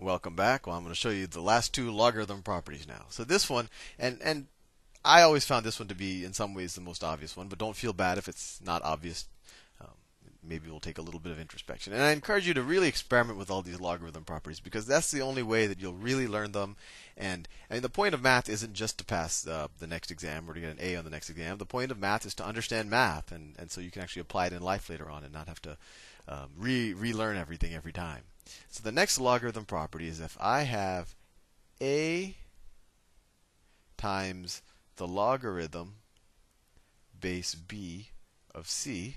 Welcome back. Well, I'm going to show you the last two logarithm properties now. So this one, and and I always found this one to be in some ways the most obvious one, but don't feel bad if it's not obvious. Maybe we'll take a little bit of introspection. And I encourage you to really experiment with all these logarithm properties because that's the only way that you'll really learn them. And I mean, the point of math isn't just to pass uh, the next exam or to get an A on the next exam. The point of math is to understand math, and, and so you can actually apply it in life later on and not have to um, re relearn everything every time. So the next logarithm property is if I have a times the logarithm base b of c,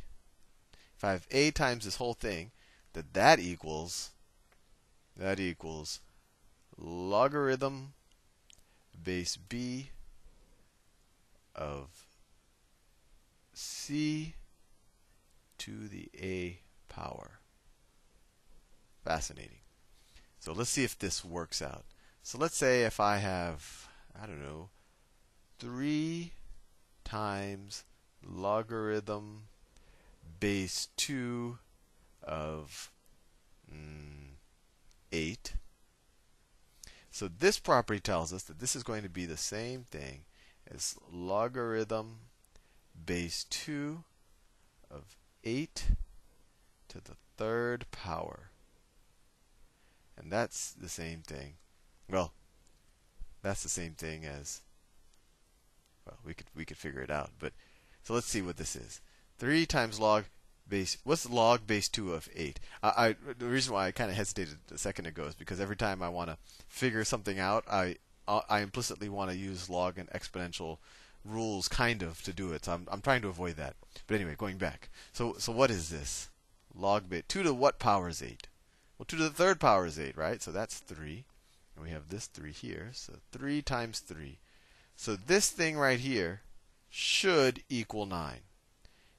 if I have a times this whole thing, that that equals that equals logarithm base b of c to the a power. Fascinating. So let's see if this works out. So let's say if I have, I don't know, 3 times logarithm base 2 of mm, 8. So this property tells us that this is going to be the same thing as logarithm base 2 of 8 to the third power. And that's the same thing. Well, that's the same thing as well, we could we could figure it out. But so let's see what this is. 3 times log base what's log base 2 of 8? I, I the reason why I kind of hesitated a second ago is because every time I want to figure something out, I uh, I implicitly want to use log and exponential rules kind of to do it. So I'm I'm trying to avoid that. But anyway, going back. So so what is this? Log bit 2 to what power is 8? Well, 2 to the third power is 8, right? So that's 3. And we have this 3 here. So 3 times 3. So this thing right here should equal 9.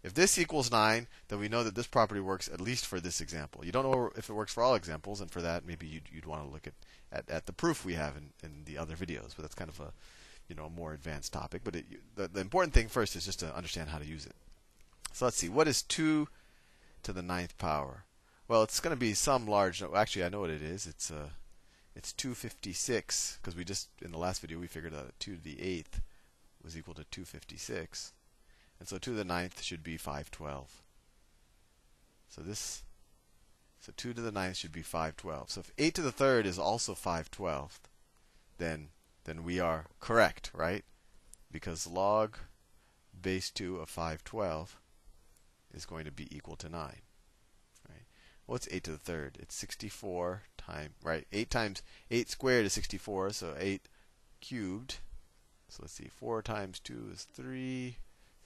If this equals 9, then we know that this property works at least for this example. You don't know if it works for all examples, and for that, maybe you'd, you'd want to look at, at, at, the proof we have in, in the other videos. But that's kind of a you know, a more advanced topic. But it, the, the important thing first is just to understand how to use it. So let's see. What is 2 to the ninth power? Well, it's going to be some large. Actually, I know what it is. It's uh, it's 256 because we just in the last video we figured out that 2 to the eighth was equal to 256, and so 2 to the ninth should be 512. So this, so 2 to the ninth should be 512. So if 8 to the third is also 512, then then we are correct, right? Because log base 2 of 512 is going to be equal to 9. What's 8 to the third? It's 64 times, right? 8 times 8 squared is 64, so 8 cubed. So let's see, 4 times 2 is 3.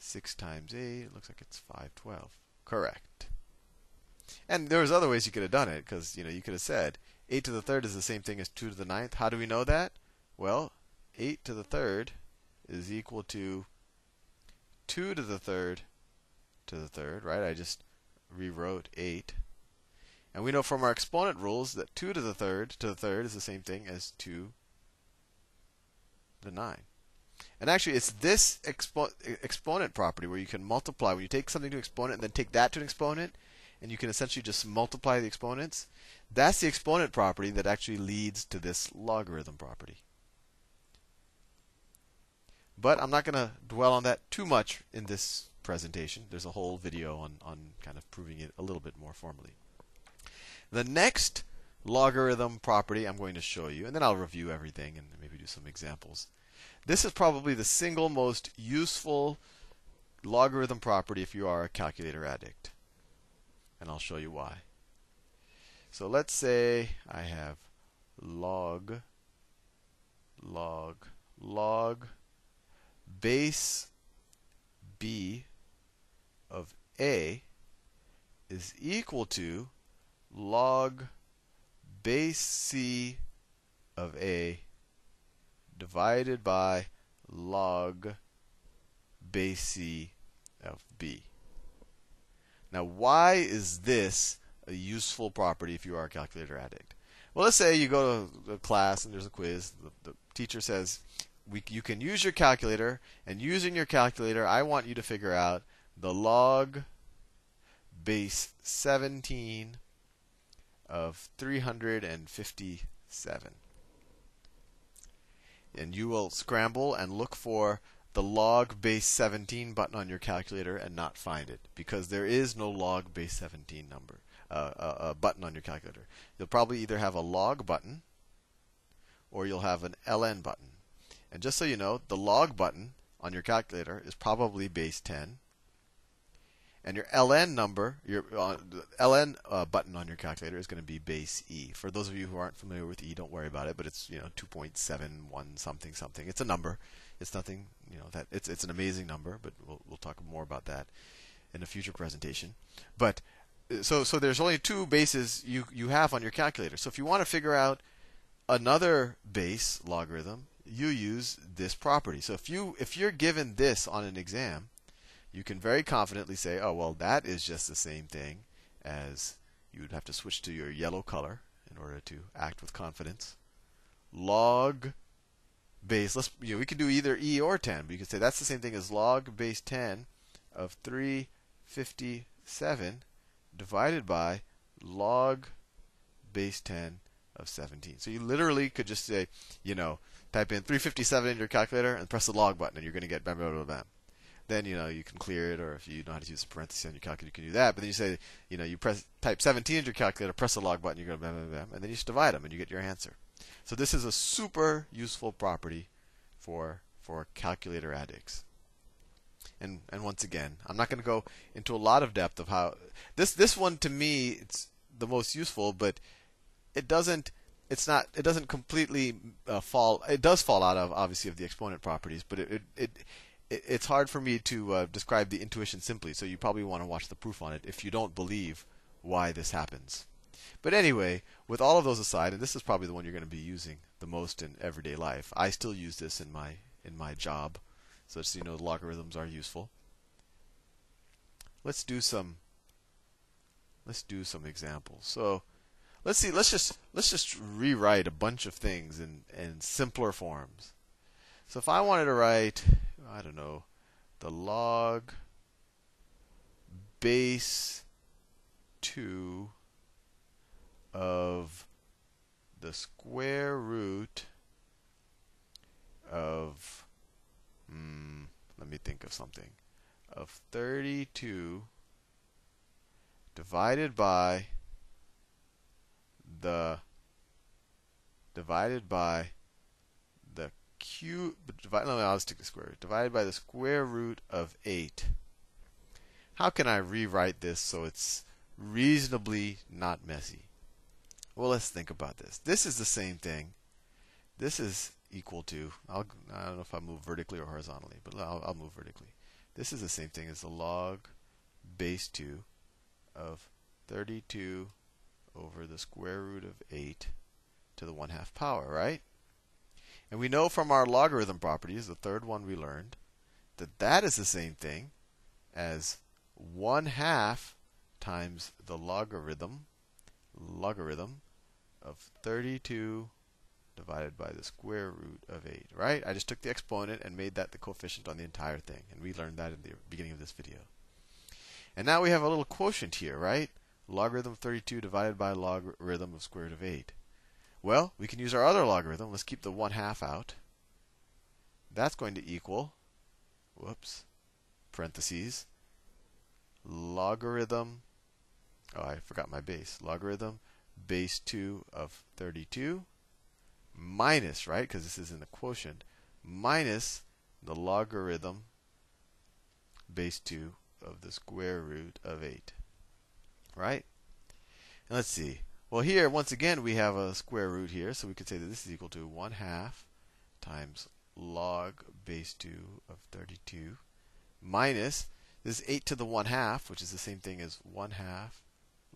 6 times 8, it looks like it's 512. Correct. And there was other ways you could have done it, because you know you could have said 8 to the third is the same thing as 2 to the ninth. How do we know that? Well, 8 to the third is equal to 2 to the third to the third, right? I just rewrote 8 and we know from our exponent rules that 2 to the third to the third is the same thing as 2 to the 9. And actually, it's this expo exponent property where you can multiply. When you take something to an exponent and then take that to an exponent, and you can essentially just multiply the exponents, that's the exponent property that actually leads to this logarithm property. But I'm not going to dwell on that too much in this presentation. There's a whole video on, on kind of proving it a little bit more formally. The next logarithm property I'm going to show you, and then I'll review everything and maybe do some examples. This is probably the single most useful logarithm property if you are a calculator addict. And I'll show you why. So let's say I have log, log, log base b of a is equal to log base c of a divided by log base c of b. Now, why is this a useful property if you are a calculator addict? Well, let's say you go to a class and there's a quiz. The, the teacher says we, you can use your calculator, and using your calculator, I want you to figure out the log base 17 of 353. 7. And you will scramble and look for the log base 17 button on your calculator and not find it because there is no log base 17 number uh, uh, uh, button on your calculator. You'll probably either have a log button or you'll have an ln button. And just so you know, the log button on your calculator is probably base 10 and your ln number, your uh, ln uh, button on your calculator is going to be base e. For those of you who aren't familiar with e, don't worry about it. But it's you know 2.71 something something. It's a number. It's nothing you know that it's it's an amazing number. But we'll we'll talk more about that in a future presentation. But uh, so so there's only two bases you you have on your calculator. So if you want to figure out another base logarithm, you use this property. So if you if you're given this on an exam you can very confidently say, oh, well, that is just the same thing as you would have to switch to your yellow color in order to act with confidence. Log base, let's, you know, we could do either e or 10, but you could say that's the same thing as log base 10 of 357 divided by log base 10 of 17. So you literally could just say, you know, type in 357 in your calculator and press the log button, and you're going to get bam, bam, bam, bam then you know you can clear it, or if you know how to use a parenthesis on your calculator, you can do that. But then you say, you know, you press type 17 in your calculator, press the log button, you go bam, bam, bam, and then you just divide them, and you get your answer. So this is a super useful property for for calculator addicts. And and once again, I'm not going to go into a lot of depth of how this this one to me it's the most useful, but it doesn't it's not it doesn't completely uh, fall it does fall out of obviously of the exponent properties, but it it, it it's hard for me to uh, describe the intuition simply, so you probably want to watch the proof on it if you don't believe why this happens. But anyway, with all of those aside, and this is probably the one you're going to be using the most in everyday life. I still use this in my in my job, so just so you know, logarithms are useful. Let's do some. Let's do some examples. So, let's see. Let's just let's just rewrite a bunch of things in in simpler forms. So if I wanted to write I don't know, the log base 2 of the square root of, hmm, let me think of something, of 32 divided by the divided by cube, divide, no, I'll stick the square divided by the square root of 8. How can I rewrite this so it's reasonably not messy? Well, let's think about this. This is the same thing. This is equal to, I'll, I don't know if I move vertically or horizontally, but I'll, I'll move vertically. This is the same thing as the log base 2 of 32 over the square root of 8 to the 1 half power, right? And we know from our logarithm properties, the third one we learned, that that is the same thing as 1 half times the logarithm logarithm of 32 divided by the square root of 8, right? I just took the exponent and made that the coefficient on the entire thing, and we learned that in the beginning of this video. And now we have a little quotient here, right? Logarithm of 32 divided by logarithm of square root of 8. Well, we can use our other logarithm. Let's keep the 1 half out. That's going to equal, whoops, parentheses, logarithm, oh, I forgot my base, logarithm base 2 of 32 minus, right, because this is in the quotient, minus the logarithm base 2 of the square root of 8. Right? And let's see. Well, here, once again, we have a square root here, so we could say that this is equal to 1 half times log base 2 of 32 minus this 8 to the 1 half, which is the same thing as 1 half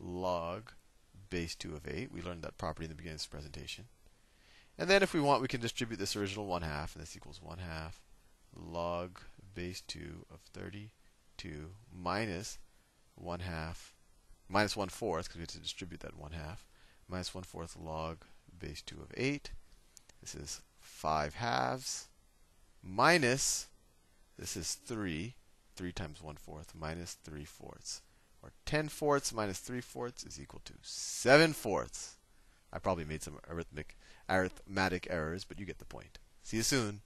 log base 2 of 8. We learned that property in the beginning of this presentation. And then if we want, we can distribute this original 1 half, and this equals 1 half log base 2 of 32 minus 1 half minus 1 fourth, because we have to distribute that 1 half, minus 1 fourth log base 2 of 8. This is 5 halves, minus, this is 3, 3 times 1 fourth, minus 3 fourths. Or 10 fourths minus 3 fourths is equal to 7 fourths. I probably made some arithmetic arithmetic errors, but you get the point. See you soon.